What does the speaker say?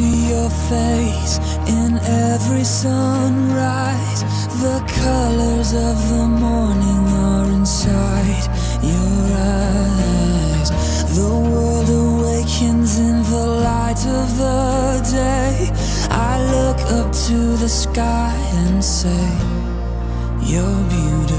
see your face in every sunrise. The colors of the morning are inside your eyes. The world awakens in the light of the day. I look up to the sky and say, You're beautiful.